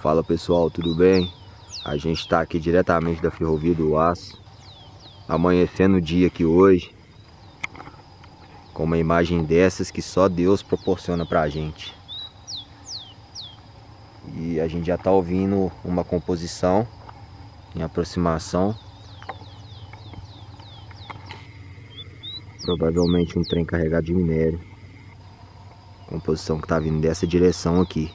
Fala pessoal, tudo bem? A gente está aqui diretamente da Ferrovia do Aço, amanhecendo o dia aqui hoje, com uma imagem dessas que só Deus proporciona pra gente. E a gente já está ouvindo uma composição em aproximação. Provavelmente um trem carregado de minério. Composição que está vindo dessa direção aqui.